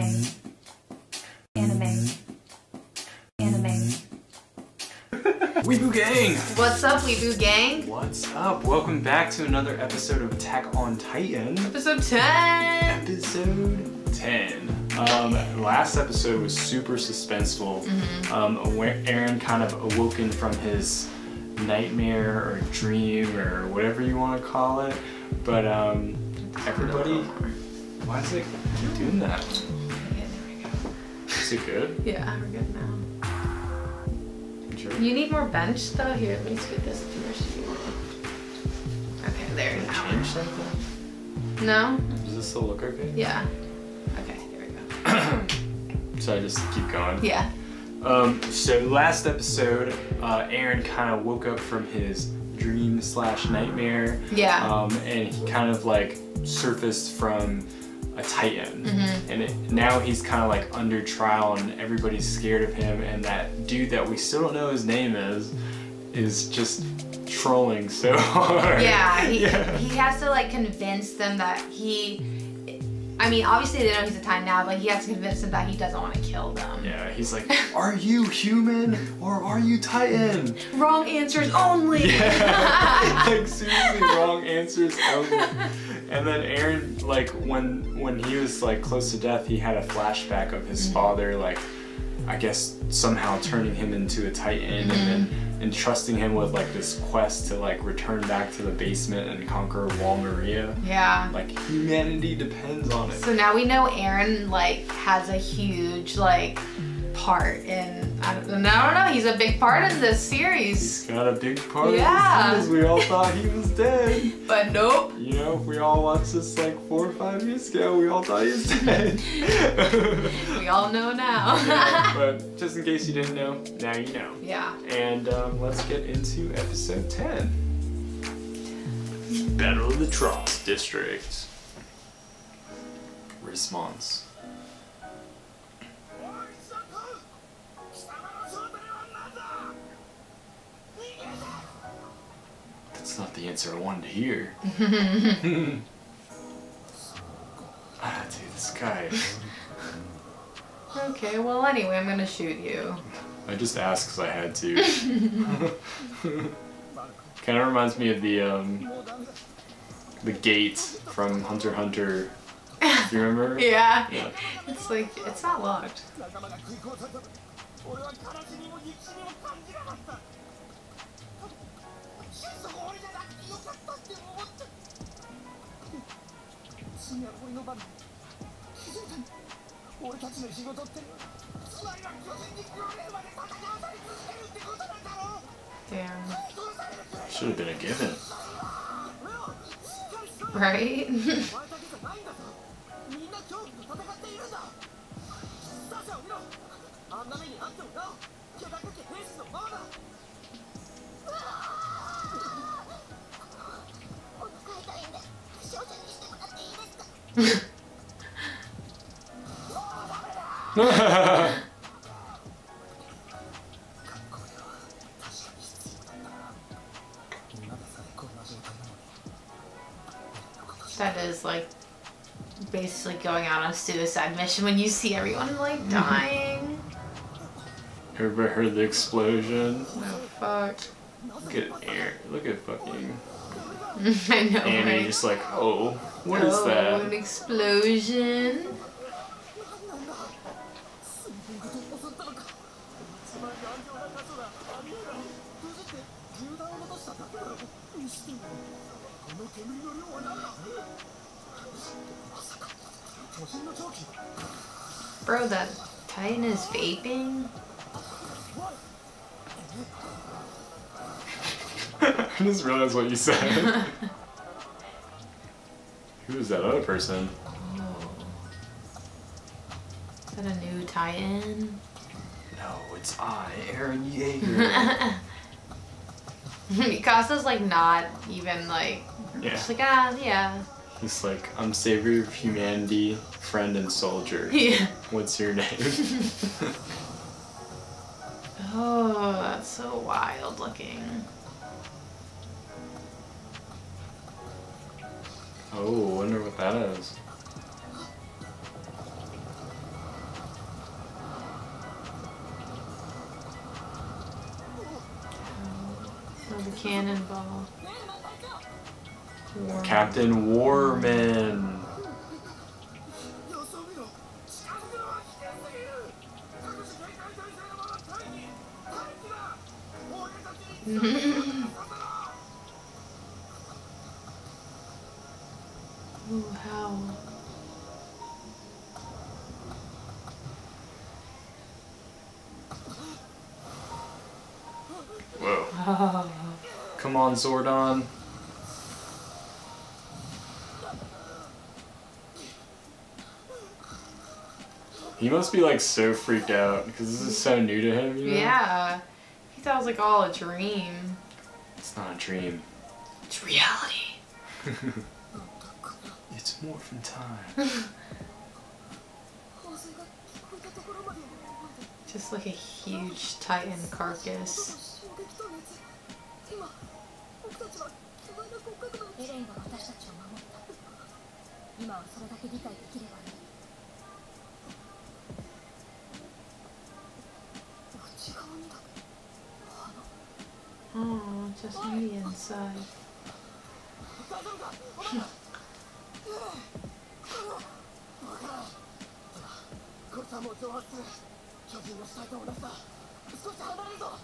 Anime. Anime. Anime. Wibu Gang! What's up, Wibu Gang? What's up? Welcome back to another episode of Attack on Titan. Episode 10! Episode 10. Um, last episode was super suspenseful. Um, where Eren kind of awoken from his nightmare or dream or whatever you want to call it. But um, everybody, why is it doing that? Is it good? Yeah, we're good now. Sure. You need more bench though? Here, let me scoot this to where she Okay, there Did it now. change something? No? Does this still look okay? Yeah. Okay, here we go. So I just keep going. Yeah. Um, so last episode, uh, Eren kind of woke up from his dream slash nightmare. Yeah. Um, and he kind of like surfaced from a titan, Mm-hmm. and it, now he's kind of like under trial, and everybody's scared of him. And that dude that we still don't know his name is, is just trolling so hard. Yeah, he, Yeah. he has to like convince them that he. I mean, obviously they know he's a time now, but he has to convince them that he doesn't want to kill them. Yeah, he's like, are you human or are you Titan? Wrong answers only. Yeah, like seriously wrong answers only. And then Eren, like when when he was like close to death, he had a flashback of his mm-hmm. father, like I guess somehow turning him into a Titan and then mm-hmm. entrusting him with like this quest to like return back to the basement and conquer Wall Maria. yeah. Like humanity depends on it. So now we know Eren like has a huge like part in. I don't, I don't know. He's a big part in this series, He's got a big part Yeah. of this news. We all thought he was dead. but nope. You know, if we all watched this like four or five years ago, we all thought he was dead. We all know now. Yeah, but just in case you didn't know, now you know. yeah. And um, let's get into episode 10 Battle of the Trost District. Response. Not the answer I wanted to hear. ah, dude, this guy. Okay. Well, anyway, I'm gonna shoot you. I just asked because I had to. kind of reminds me of the um, the gate from Hunter Hunter. Do you remember? Yeah. Yeah. It's like it's not locked. ゃなくてよかったって思った罪は俺の番だ気づいた俺たちの仕事ってつまりは巨人に食われるまで戦わされ続けるってことなんだろ Damn. Should have been a given. Right? That is like basically going out on a suicide mission when you see everyone like mm-hmm. dying. Everybody heard the explosion. Oh fuck. Look at air. Look at fucking I know. And right? you're just like, oh, what oh, is that? An explosion. Bro, that Titan is vaping? I just realized what you said. Who is that other person? Oh. Is that a new Titan? No, it's I, Eren Yeager. Mikasa's like not even like, yeah. just like, ah, yeah. He's like, I'm savior of humanity, friend and soldier. Yeah. What's your name? Oh, that's so wild looking. Oh, wonder what that is. Oh, the cannonball. Woerman. Captain Woerman. how? Whoa. Oh. Come on, Zordon. He must be like so freaked out because this is so new to him. You know? Yeah. He thought it was like all a dream. It's not a dream. It's reality. It's more from time. Just like a huge titan carcass. Oh, just me inside. こいつはもう蒸発巨人の死体と同じだ少し離れるぞ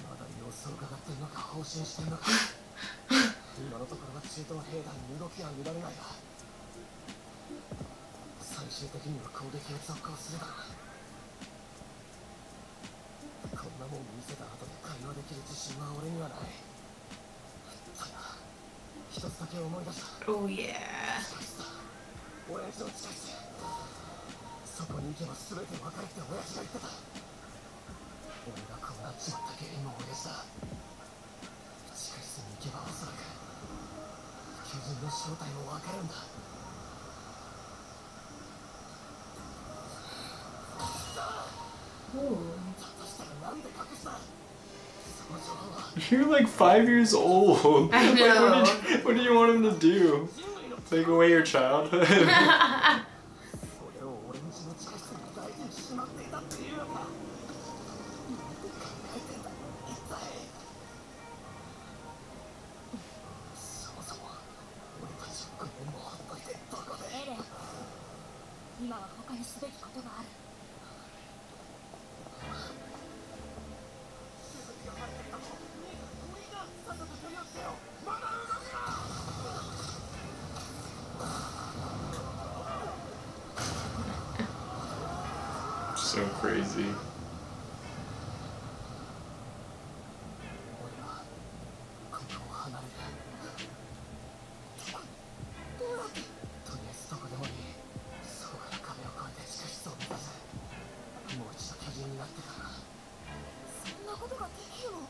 まだ様子を伺ってるのか放心してるのか？今のところは中東兵団に動きが見られないが最終的には攻撃を続行するだろう。こんなもん見せた後で会話できる自信は俺にはない。ただ一つだけ思い出した。Oh yeah. 親父の地下室そこに行けば全て分かるって親父が言ってた俺がこうなっちまった原因も親父だ地下室に行けばおそらく巨人の正体も分かるんだ Ooh. だとしたらなんで隠したその情報は You're like five years old. I Like, know. what, did you, what do you want him to do? 人類の Take away your childhood? ここを離れるとりあえずどこでもいいそこから壁を越えて地下室を目指すもう一度巨人になってか。らそんなことができるの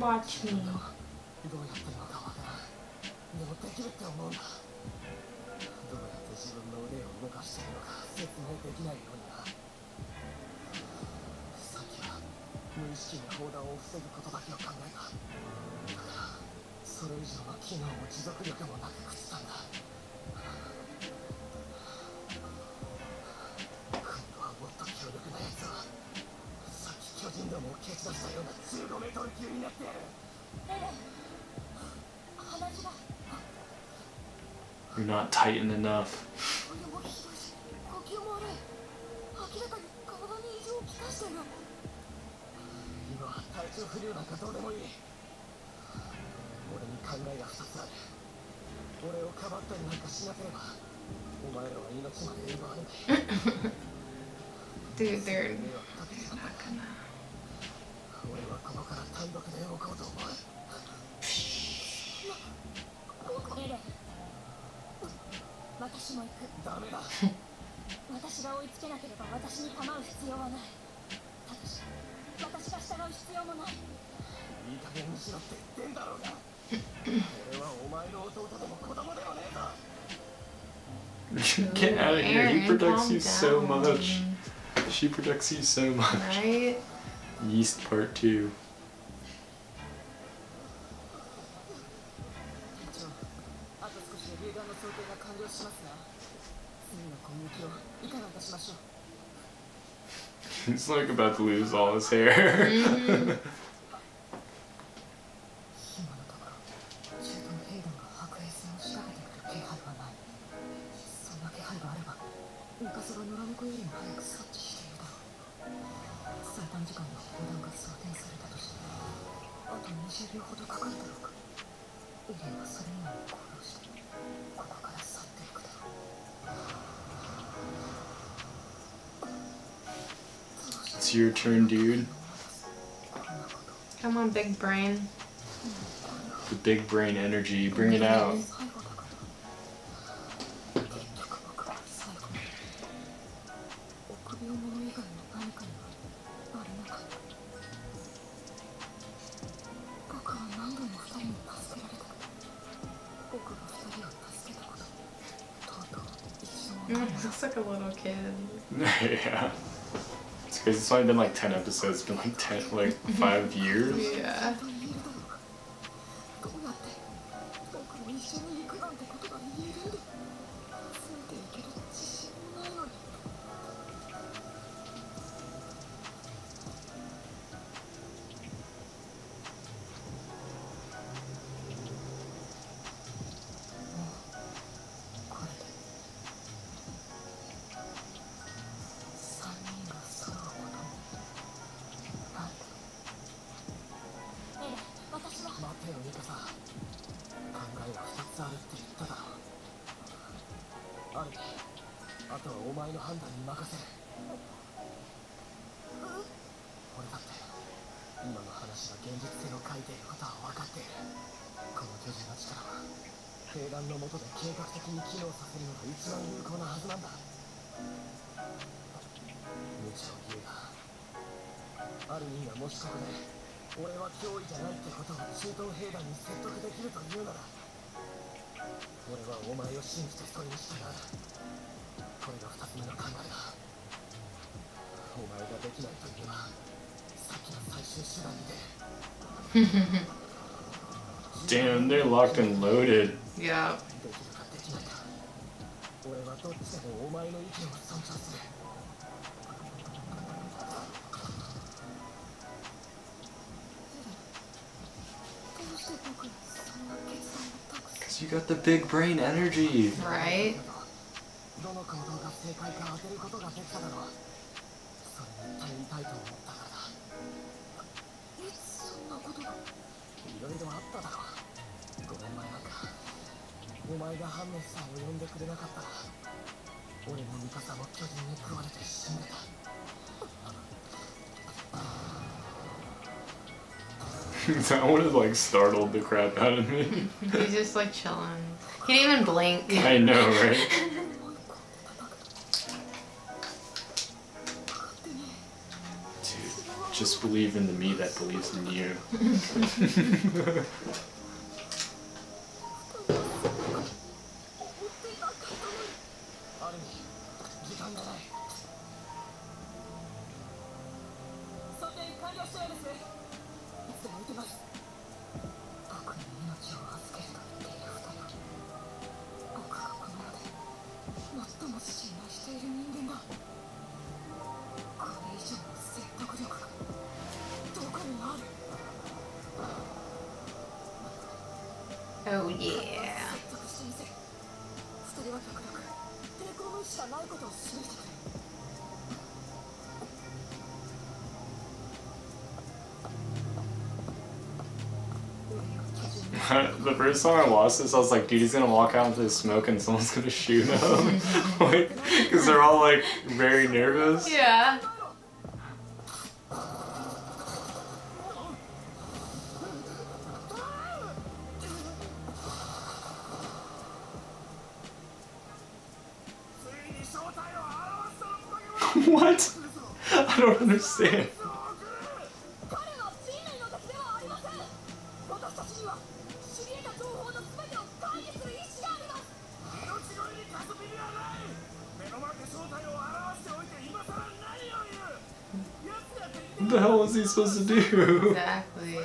Watch me. どうやってるのかわからんでもできるって思うんだどうやって自分の腕を動かしてるのか。説明できないようにな。さっきは無意識に砲弾を防ぐことそれ以上の機能も持続力もなく朽ちたんだ。今度はもっと強力なやつはさっき巨人どもを蹴散らしたような15メートル級になってやる。エレン鼻血が You're not tighten enough. これもひどいし呼吸も悪い明らかに体に異常をきたしてる。今は体調不良なんかどうでもいい俺に考えが2つある俺をかばったりなんかしなければ。お前らは命まで奪われない Dude, they're 迷惑かけて not gonna. 俺はここから単独で動こうと思う。エレン私も行く。ダメだ。私が追いつけなければ私に構う必要はない。ただし私が従う必要もない。いい加減にしろって言ってんだろうが Get out of here. He protects you so much. She protects you so much. Right? Yeast part two. He's like about to lose all his hair. Mm -hmm. It's your turn, dude. Come on, big brain. The big brain energy, bring it out. Only been like 10 episodes, it's been like 10, like 5 years. Yeah. 現実性を書いていることは分かっているこの巨人の力は兵団の下で計画的に機能させるのが一番有効なはずなんだ無茶を言うなある意味がもしここで俺は脅威じゃないってことを中東兵団に説得できるというなら俺はお前を信じてそれに従うこれが二つ目の考えだ。お前ができないと言えばさっきの最終手段に出る Damn, they're locked and loaded. Yeah. Because you got the big brain energy. Right? っただろう5年前なんかお前がハンネスさんを呼んでくれなかったら俺もミカサも巨人に食われて死んでた that would have like startled the crap out of me. He's just like chilling. He didn't even blink. I know, right? just believe in the me that believes in you. the first time I watched this, I was like, dude, he's gonna walk out into the smoke and someone's gonna shoot him. like, because they're all like very nervous. Yeah. what? I don't understand. The hell was he supposed to do? Exactly.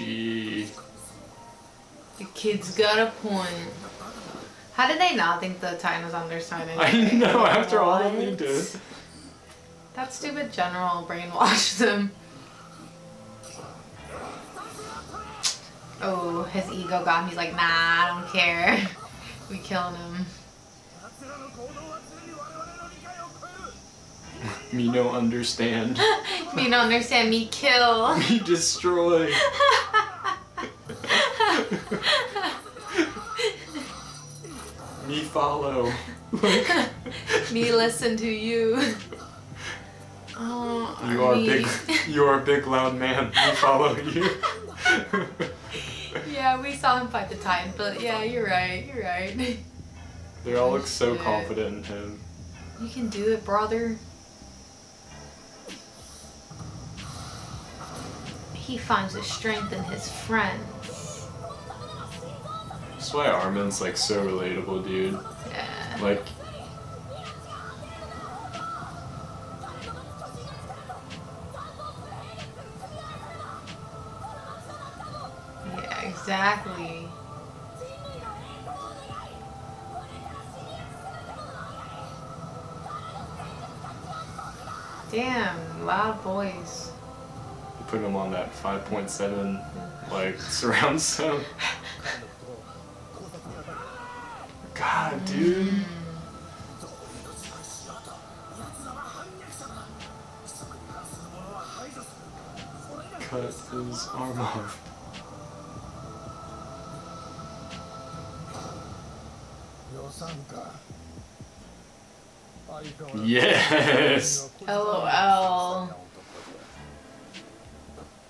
Energy. The kid's got a point. How did they not think the Titan was on their side I know, after all that they did. That stupid general brainwashed them. Oh, his ego got him. He's like, nah, I don't care. We killing him. Me no understand. me don't understand me, kill. Me destroy. Me follow. me listen to you. Oh, You are me. big. You are a big loud man. Me follow you. yeah, we saw him fight the Titan, but yeah, you're right. You're right. They all look so confident in him. You can do it, brother. He finds his strength in his friends. That's why Armin's like so relatable, dude. Yeah. Like, Yeah, exactly. Damn, loud voice putting them on that 5.7 like surround sound. God, dude. Cut his arm off. Yes! LOL.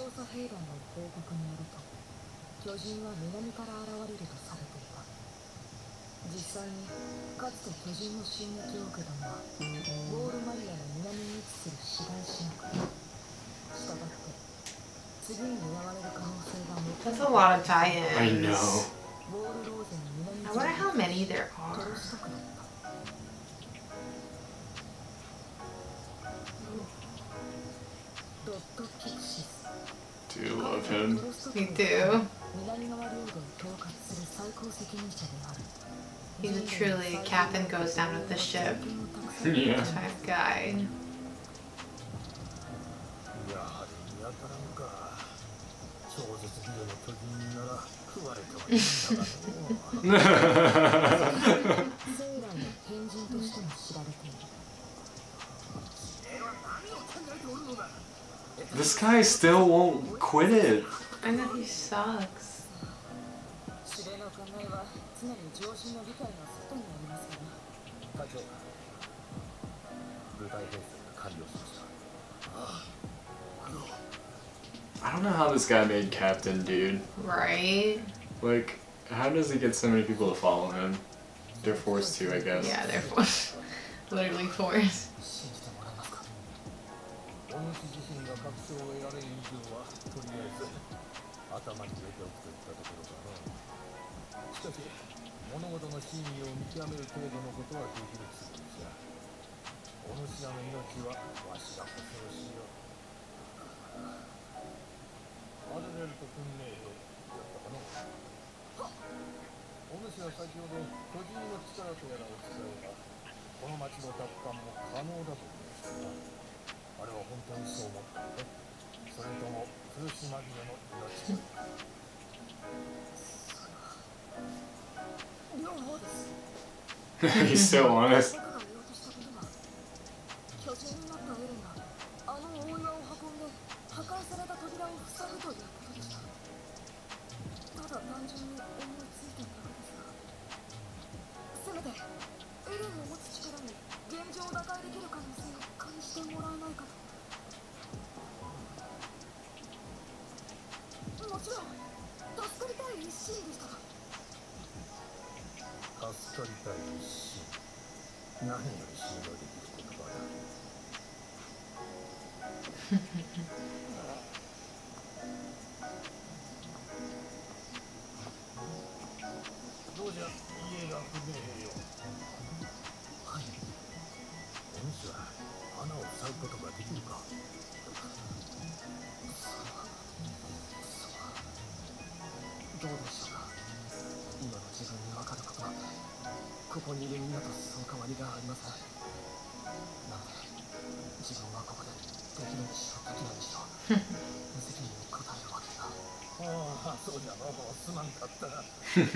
調査兵団の報告によると巨人は南から現れるとされていた実際にかつて巨人の襲撃を受けたのはウォールマリアの南に位置する市街市役したがって次に狙われる可能性が見つかる That's a lot of I wonder how many there are do love him. We do. He's a truly captain goes down with the ship. yeah. Type guy. This guy still won't quit it. I know he sucks. I don't know how this guy made captain, dude. Right? Like, how does he get so many people to follow him? They're forced to, I guess. Yeah, they're forced. Literally forced. 頭に入れておくといったところだなしかし物事の真意を見極める程度のことはできるつもりじゃお主らの命はわしが保証しようアルレルと訓練兵だったかのお主は先ほど巨人の力とやらを使えばこの町の奪還も可能だと言いましたがあれは本当にそう思った。も苦し紛れの命両方です He's so honest. Mm-hmm. 間違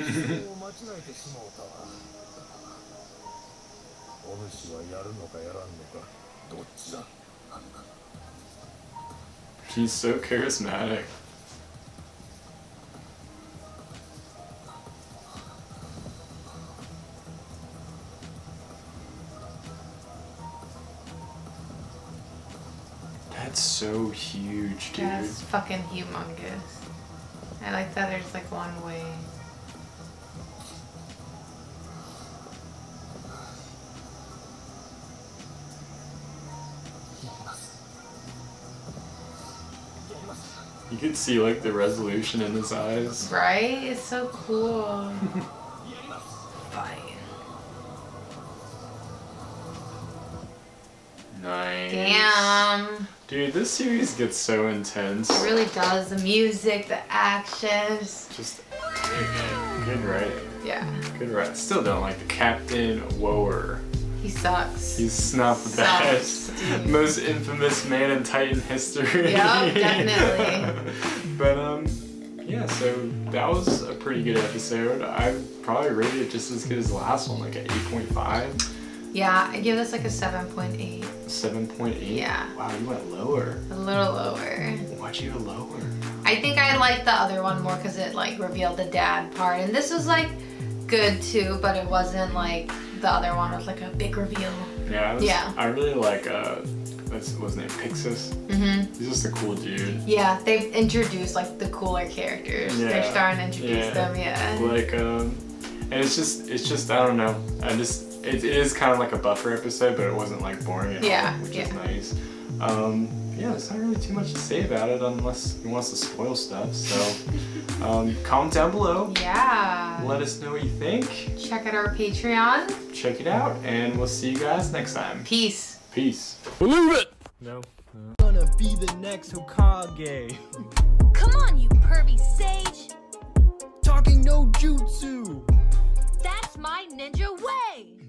えてしもうたわお主はやるのかやらんのかどっちだ He's so charismatic. That's so huge, dude. That's fucking humongous. I like that there's like one way. could see like the resolution in his eyes. Right? It's so cool. Fine. Nice. Damn. Dude, this series gets so intense. It really does. The music, the actions. Just good, good. Yeah. Good right? Still don't like the Captain Woer. He sucks. He's not the Sucks, best. dude. Most infamous man in Titan history. Yup, definitely. but um yeah, so that was a pretty good episode. I probably rated it just as good as the last one, like an 8.5, Yeah, I give this like a 7.8. 7.8. Yeah. Wow, you went lower. A little lower. Why'd you go lower? I think I liked the other one more because it like revealed the dad part. And this was like good too, but it wasn't like the other one was like a big reveal. Yeah, I was- Yeah. I really like uh what's what's his name? Pixis. Mm-hmm. He's just a cool dude. Yeah, they've introduced like the cooler characters. Yeah. They're starting to introduce yeah. them, yeah. like um and it's just it's just i don't know i just it, it is kind of like a buffer episode but it wasn't like boring at Yeah, all which is nice um yeah there's not really too much to say about it unless he wants to spoil stuff so um comment down below Yeah. let us know what you think Check out our Patreon. check it out and we'll see you guys next time Peace. peace Believe it! no Gonna be the next Hokage. Come on, you pervy sage! Talking no jutsu. That's my ninja way!